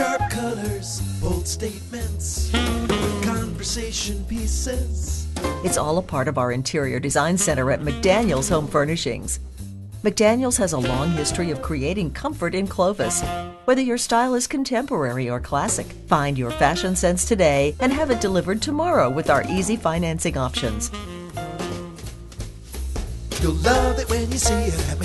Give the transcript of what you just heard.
Sharp colors, bold statements, conversation pieces. It's all a part of our Interior Design Center at McDaniels Home Furnishings. McDaniels has a long history of creating comfort in Clovis. Whether your style is contemporary or classic, find your fashion sense today and have it delivered tomorrow with our easy financing options. You'll love it when you see it.